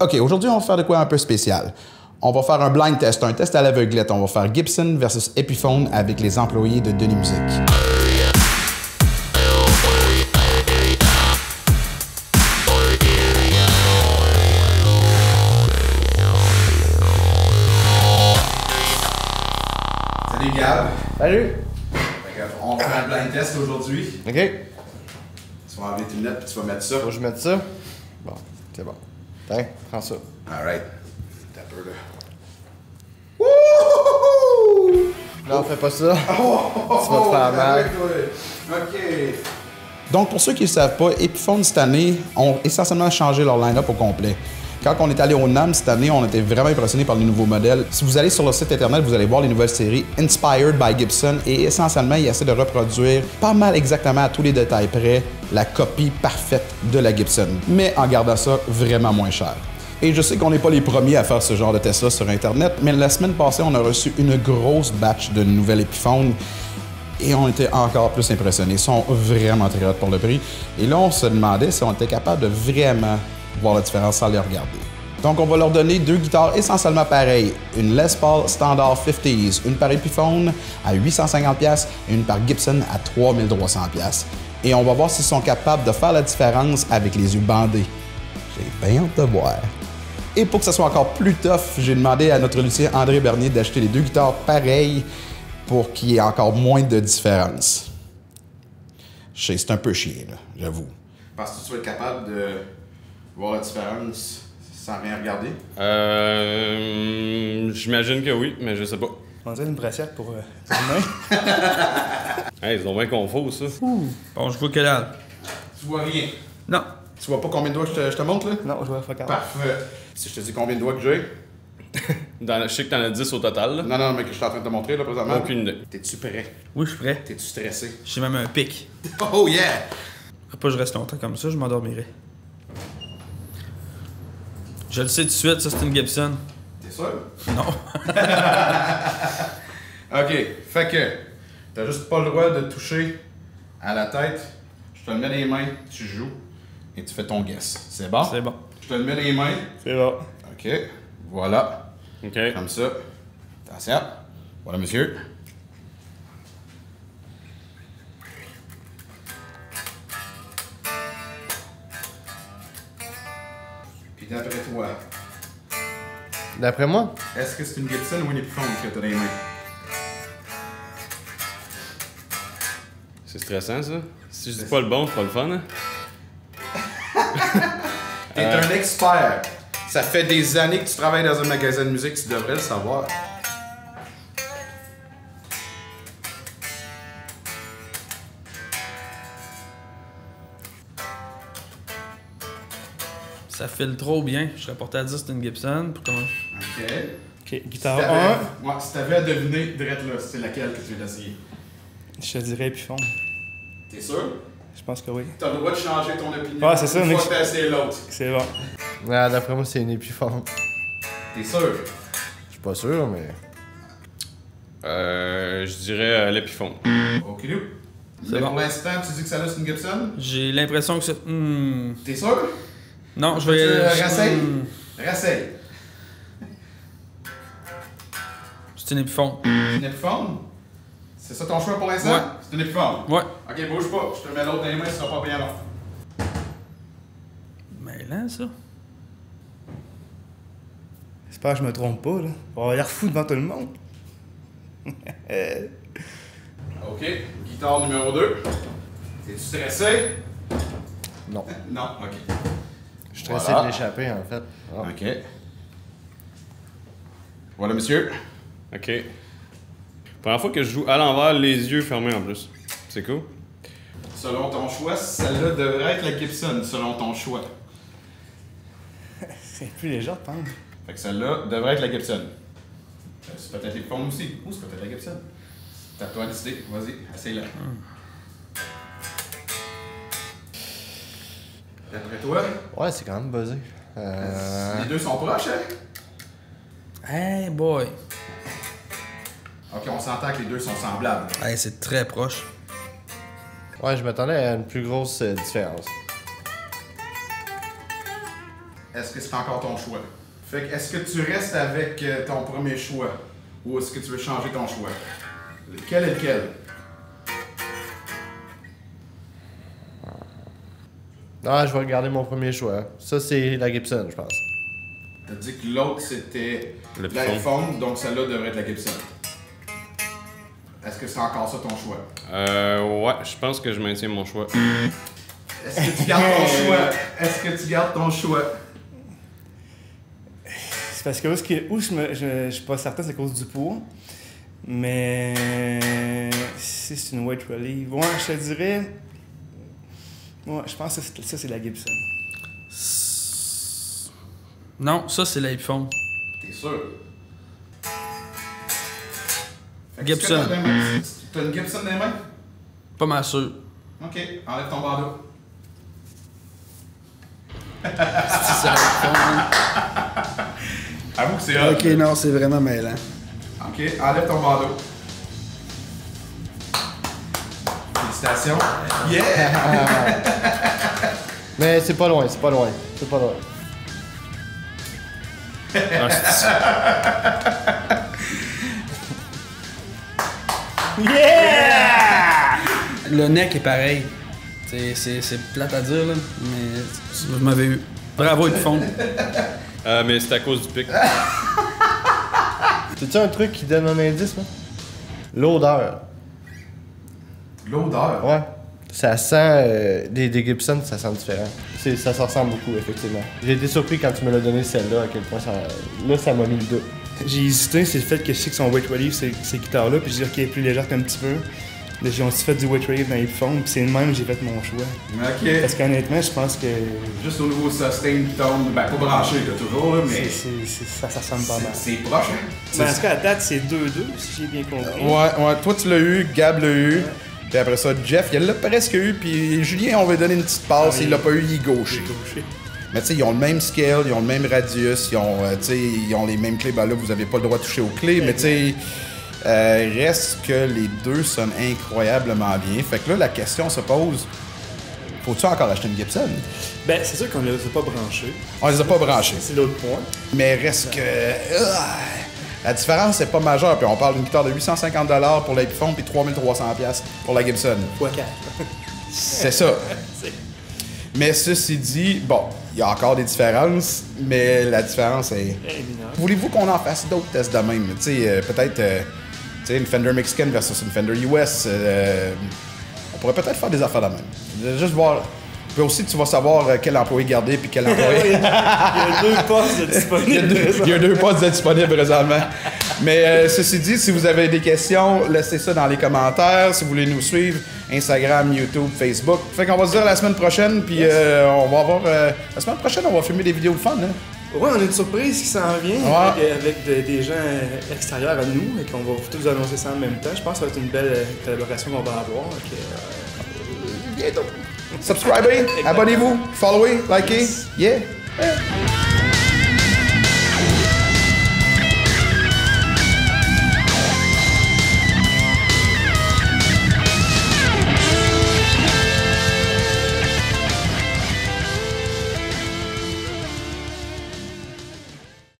OK, aujourd'hui, on va faire de quoi un peu spécial? On va faire un blind test, un test à l'aveuglette. On va faire Gibson versus Epiphone avec les employés de Denis Music. Salut Gab. Salut! Que, On fait un blind test aujourd'hui. Ok. Tu vas enlever tes lunettes puis tu vas mettre ça. Faut que je mette ça? Bon, c'est bon. Tiens, prends ça. Alright. T'as peur là. Non, fais pas ça. tu vas te faire mal. OK. Donc, pour ceux qui ne le savent pas, Epiphone cette année ont essentiellement changé leur line-up au complet. Quand on est allé au NAM cette année, on était vraiment impressionné par les nouveaux modèles. Si vous allez sur leur site internet, vous allez voir les nouvelles séries Inspired by Gibson et essentiellement, ils essaient de reproduire pas mal exactement à tous les détails près la copie parfaite de la Gibson, mais en gardant ça vraiment moins cher. Et je sais qu'on n'est pas les premiers à faire ce genre de test-là sur Internet, mais la semaine passée, on a reçu une grosse batch de nouvelles Epiphone et on était encore plus impressionnés. Ils sont vraiment très hauts pour le prix. Et là, on se demandait si on était capable de vraiment voir la différence sans les regarder. Donc, on va leur donner deux guitares essentiellement pareilles. Une Les Paul Standard 50s, une par Epiphone à 850$ et une par Gibson à 3300$. Et on va voir s'ils sont capables de faire la différence avec les yeux bandés. J'ai bien hâte de voir. Et pour que ça soit encore plus tough, j'ai demandé à notre luthier André Bernier d'acheter les deux guitares pareilles pour qu'il y ait encore moins de différence. C'est un peu là, j'avoue. Parce que tu vas être capable de voir la différence sans rien regarder? Euh. J'imagine que oui, mais je sais pas. On dirait une brassière pour euh, pour main. Hey, ils ont bien confus, ça. bon, je vois que dalle. Tu vois rien. Non. Tu vois pas combien de doigts je te, je te montre, là? Non, je vois all. Parfait. Si je te dis combien de doigts que j'ai? Dans, je sais que t'en as 10 au total, là. Non, non, mais que je suis en train de te montrer, là, présentement. Aucune idée. T'es-tu prêt? Oui, je suis prêt. T'es-tu stressé? J'ai même un pic. Oh yeah! Faut pas que je reste longtemps comme ça, je m'endormirai. Je le sais tout de suite, ça c'est une Gibson. T'es sûr? Non. OK. Fait que, t'as juste pas le droit de toucher à la tête. Je te le mets dans les mains, tu joues et tu fais ton guess. C'est bon? C'est bon. Je te le mets dans les mains. C'est bon. OK. Voilà. Ok. Comme ça. Attention. Voilà, monsieur. Puis d'après toi, D'après moi? est-ce que c'est une Gibson ou une Epiphone que t'as dans les mains? C'est stressant, ça. Si je dis pas le bon, c'est pas le fun, hein. T'es un expert. Ça fait des années que tu travailles dans un magasin de musique, tu devrais le savoir. File trop bien. Je serais porté à dire que c'est une Gibson. Pour comment... OK. Ok, Si guitare t'avais- Ouais, si t'avais à deviner, direct là, c'est laquelle que tu viens d'essayer. 1, je te dirais Epiphone. T'es sûr? Je pense que oui. T'as le droit de changer ton opinion. Ouais, c'est ça, Une mais- fois que t'as essayé l'autre. C'est bon. Ah, d'après moi, c'est une épiphone. T'es sûr? Je suis pas sûr, mais. Euh. Je dirais euh, l'épiphone. Ok, nous. C'est Mais bon. pour l'instant, tu dis que ça là, c'est une Gibson? J'ai l'impression que c'est. Hmm. T'es sûr? Non, je vais. Euh, je- rasseille? hmm. Rasseille. C'est une Epiphone. Une Epiphone? C'est ça ton choix pour l'instant? Ouais. C'est une Epiphone? Ouais. Ok, bouge pas. Je te mets l'autre dans les mains, ce sera pas bien long. Mais là, ça. J'espère que je me trompe pas, là. On va l'air fou devant tout le monde. Ok, guitare numéro 2. T'es-tu stressé? Non. Non, ok. Je suis Voilà. de l'échapper, en fait. Ah. Ok. Voilà, monsieur. Ok. Première fois que je joue à l'envers, les yeux fermés en plus. C'est cool. Selon ton choix, celle-là devrait être la Gibson, selon ton choix. C'est plus léger de prendre. Fait que celle-là devrait être la Gibson. Euh, C'est peut-être les formes aussi. Ou c'est peut-être la Gibson. À toi de décider. Vas-y, essaye-la. D'après toi, Ouais, c'est quand même buzzé. Euh... les deux sont proches, hein? Hey boy. Ok, on s'entend que les deux sont semblables. Hey, c'est très proche. Ouais, je m'attendais à une plus grosse euh, différence. est-ce que c'est encore ton choix? Fait que, est-ce que tu restes avec euh, ton premier choix? Ou est-ce que tu veux changer ton choix? Lequel est lequel? Ah, je vais regarder mon premier choix. Ça, c'est la Gibson, je pense. T'as dit que l'autre c'était Le l'iPhone, donc celle-là devrait être la Gibson. Est-ce que c'est encore ça ton choix? Euh, ouais, je pense que je maintiens mon choix. Est-ce que tu gardes ton choix? Est-ce que tu gardes ton choix? C'est parce que où, je, me, je, je suis pas certain, c'est à cause du poids. Mais si c'est une weight relief, ouais, je te dirais. Ouais, je pense que ça, c'est la Gibson. Non, ça c'est l'iPhone. T'es sûr? Fait que Gibson. T'as une Gibson dans les mains? Pas mal sûr. Ok, enlève ton bandeau. C'est l'iPhone. Avoue que c'est. Ok, non, c'est vraiment mêlant. Ok, enlève ton bandeau. Félicitations. Yeah! Mais c'est pas loin, c'est pas loin. C'est pas loin. Ah, c'est- Le neck est pareil. C'est- plate à dire, là, mais vous m'avez eu. Bravo, Epiphone. Euh, mais c'est à cause du pic. C'est-tu un truc qui donne un indice, là? L'odeur. L'odeur. Ouais. Ça sent. euh, des, des Gibson, ça sent différent. C'est- Ça se ressemble beaucoup, effectivement. J'ai été surpris quand tu me l'as donné celle-là, à quel point ça. Là, ça m'a mis le doute. J'ai hésité, c'est le fait que je sais que son weight relief, c'est ces guitares-là, puis je dis, ok, plus légère qu'un petit peu. Là, j'ai aussi fait du weight relief dans les fonds, puis c'est le même que j'ai fait mon choix. Ok. Parce qu'honnêtement, je pense que Juste au niveau sustain tone, ben pas branché là, toujours, là, mais c'est- c'est- c'est- ça, ça ressemble pas mal. c'est proche, hein? Ben, en tout cas, à date, c'est 2-2, si j'ai bien compris. Ouais, ouais, toi tu l'as eu, Gab l'a eu. Puis après ça, Jeff, il l'a presque eu. Puis Julien, on va lui donner une petite passe. Ah, il l'a pas eu, il est gaucher. Mais tu sais, ils ont le même scale, ils ont le même radius, ils ont, euh, ils ont les mêmes clés. Ben là, vous avez pas le droit de toucher aux clés, mais tu sais, euh, reste que les deux sonnent incroyablement bien. Fait que là, la question se pose faut-tu encore acheter une Gibson? Ben, c'est sûr qu'on ne les a pas branchés. On les a pas branchés. C'est l'autre point. Mais reste que. Ah, la différence n'est pas majeure. Puis on parle d'une guitare de 850$ pour l'Epiphone puis 3300$ pour la Gibson. 4. C'est ça. Mais ceci dit, bon, il y a encore des différences, mais la différence est. Voulez-vous qu'on en fasse d'autres tests de même? Tu sais, euh, peut-être euh, une Fender Mexican versus une Fender US. euh, on pourrait peut-être faire des affaires de même. Juste voir. Puis aussi, tu vas savoir euh, quel employé garder puis quel employé. Il y a deux postes disponibles. il y a deux postes de disponibles présentement. Mais euh, ceci dit, si vous avez des questions, laissez ça dans les commentaires. Si vous voulez nous suivre, Instagram, YouTube, Facebook. Fait qu'on va se dire la semaine prochaine, puis euh, on va avoir. euh, la semaine prochaine, on va filmer des vidéos de fun. Hein? Ouais, on a une surprise qui s'en vient Ouais. avec, avec de- des gens extérieurs à nous et qu'on va tous vous annoncer ça en même temps. Je pense que ça va être une belle collaboration qu'on va avoir. donc, Bientôt. Subscribez, eh? abonnez-vous, followez, eh? likez. Eh? Yeah. Yeah.